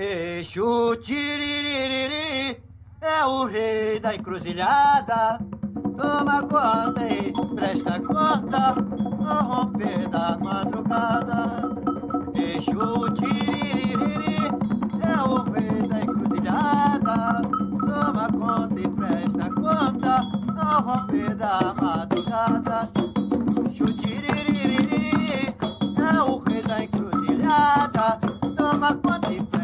Eixo tiririri é o rei da encruzilhada. Toma conta e presta conta no romper da madrugada. Eixo tiririri é o rei da encruzilhada. Toma conta e presta conta no romper da madrugada. Eixo tiririri é o rei da encruzilhada. Toma conta e presta